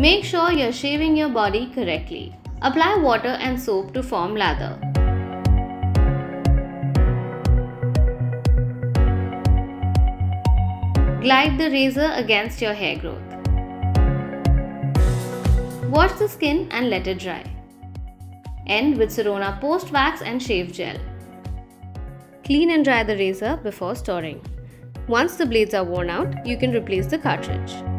Make sure you're shaving your body correctly. Apply water and soap to form lather. Glide the razor against your hair growth. Wash the skin and let it dry. End with Sirona Post Wax and Shave Gel. Clean and dry the razor before storing. Once the blades are worn out, you can replace the cartridge.